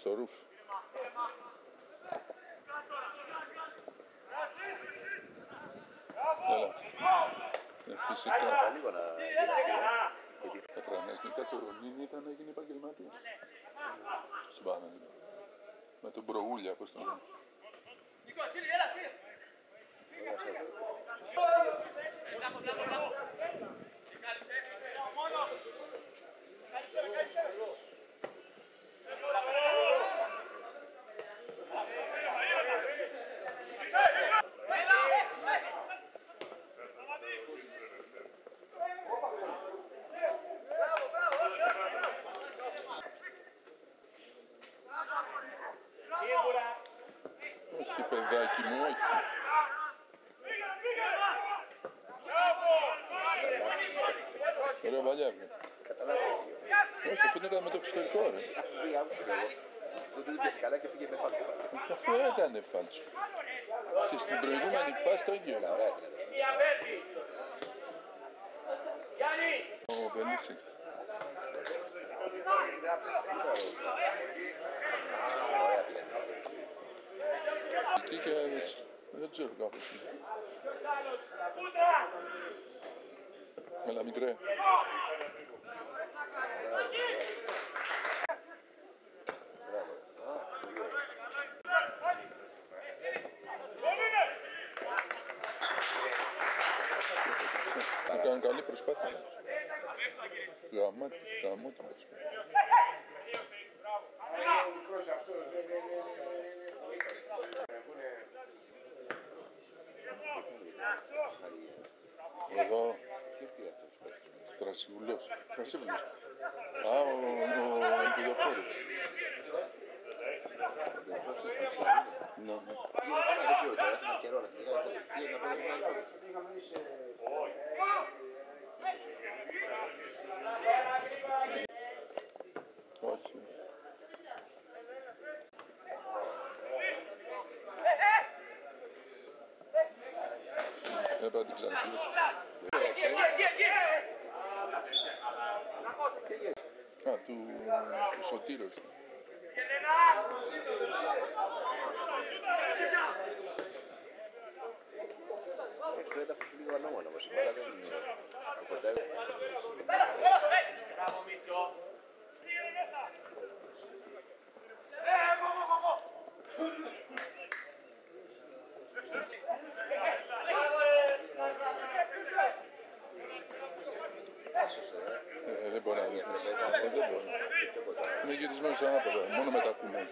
Στο ρούφ. Έλα. Ε, φυσικά. Λίγο να. Τα κρανέσνικα το Νίνι ήταν να γίνει επαγγελματίας. Στον Παναγενικό. Με τον Προγούλια, πώς τον λένε. Όχι, παιδάκι μου, όχι. Ωραία παλιά, βρε. Όχι, αφού ήταν με το εξωτερικό, ρε. Πήγε άκουσα και εγώ. Δεν το πήγε καλά και πήγε με φάλτσο. Όχι, Αφού έκανε φάλτσο. Και στην προηγούμενη φάση το ίδιο. Ωραία ήταν. Ο Βελίσσικ. Εκεί και έδωσε. Δεν ξέρω κάπου εκεί. Έλα, μικρέ. Θα κάνουν καλή προσπάθεια. όμως. Γαμά, γαμώ την προσπάθεια. Εδώ, Ποιος πήγε αυτός που παίχτης. Θρασιβουλός. Θρασιβουλός. Α, ο, ο, ο Ελπιδοφόρος. Αυτός είναι στη Σαββίδα. Ναι, ναι. Πήγε καλά, δεν ξέρω τώρα, ένα καιρό να κυνηγάει πόδι. Πήγε να πόδι να πόδι. Όχι. Έπρεπε να την ξαναπείς. Α, του, του Σωτήρος. Εντάξει, το έδαφος είναι λίγο ανώμαλο, όμως η μπάλα δεν είναι κοντά. Ε, δεν μπορεί να δει. Ε, δεν μπορεί. Είναι γυρισμένος ανάποδα, μόνο με τα κουνέ.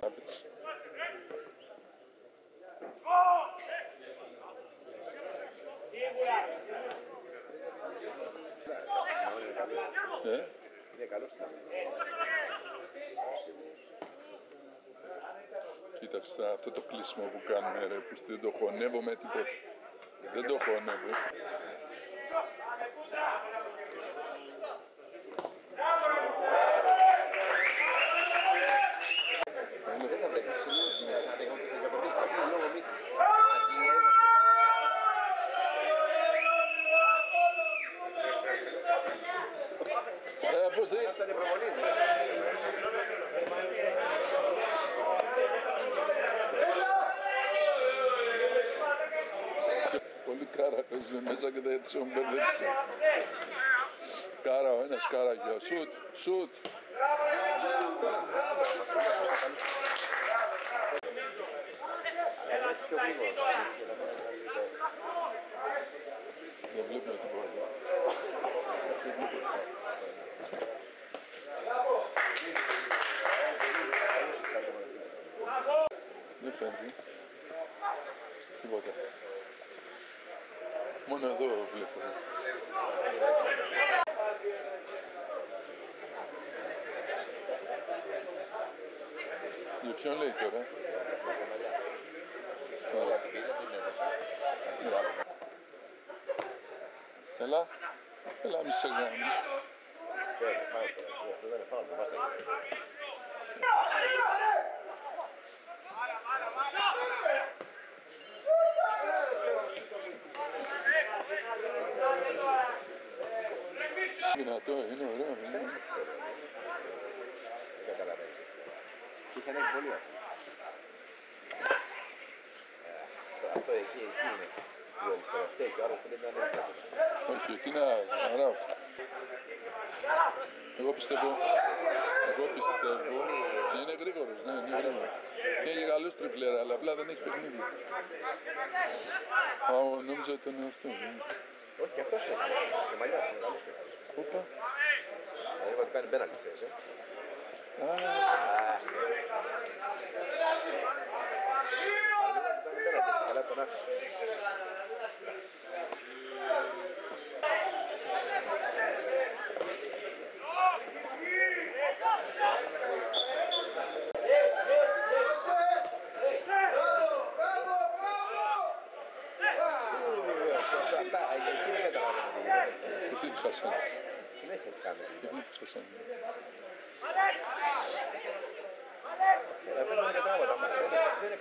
Άπετσι. Ε, Είναι καλό στην άμυνα. Κοίταξε αυτό το κλείσιμο που κάνουμε ρε, που δεν το χωνεύω με τίποτα. Δεν το χωνεύω. Δεν θα βλέπεις σίγουρα να δέχομαι και θα διακοπήσεις κάποιο λόγο μύτης. Ε, πώς δεν... Αυτά είναι προπονείς. Πολύ κάρα παίζουν μέσα και δεν τους έχουν μπερδέψει. Κάρα ο ένας, κάρα και ο σουτ, σουτ. Πιο γρήγορα. Δεν βλέπουμε τίποτα. Δεν φαίνεται. Τίποτα. Μόνο εδώ βλέπω. Για ποιον λέει τώρα; Ωραία. Πήγα, την έδωσα. Έλα. Έλα, μη σε γάμεις. Δεν είναι φάουλ τώρα. Αυτό δεν είναι φάουλ. δυνατό, είναι ωραίο. Είναι. Δεν καταλαβαίνω. Είχε ένα πολύ ε, αυτό. Αυτό εκεί, εκεί είναι. Όχι, εκεί είναι. Εγώ πιστεύω, εγώ πιστεύω, ναι, είναι γρήγορος, ναι, είναι γρήγορος. Έχει καλούς τριπλέρα, αλλά απλά δεν έχει παιχνίδι. Α, νόμιζα ότι ήταν αυτό. Ναι. Όχι, αυτό αυτός είναι. Είναι καλός παίκτης. Όπα. Δηλαδή, θα του κάνει πέναλτι, ξέρεις, ε.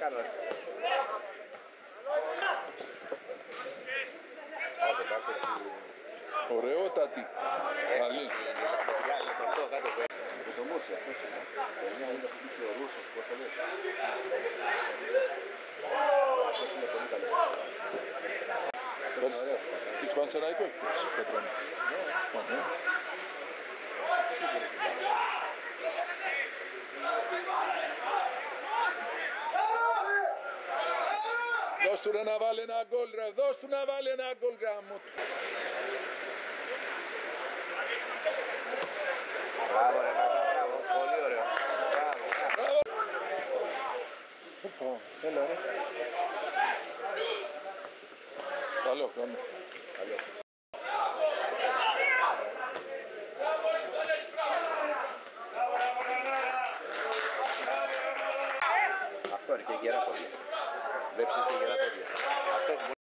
Κανένα. Άντε, πάτε εκεί. Ωραιότατη. Καλή. Με το αυτό κάτω που έχει. Με το Μούσι, αυτός είναι. Το μια είναι που είχε ο Ρούσος, πώς το λες. Αυτός είναι πολύ καλός. Πέρσι, της Πανσεραϊκού έχει πέρσι, Πετρώνης. Ωραία. Δώσ' του ρε να βάλει ένα γκολ ρε, δώσ' του να βάλει ένα γκολ γάμο του. Μπράβο ρε Μάκα, μπράβο. Πολύ ωραίο. Μπράβο. Μπράβο. Οπα, έλα ρε. Καλό, καλό. Καλό. Αυτό είναι και γερά πόδια. Βλέπεις είναι και γερά πόδια. Αυτός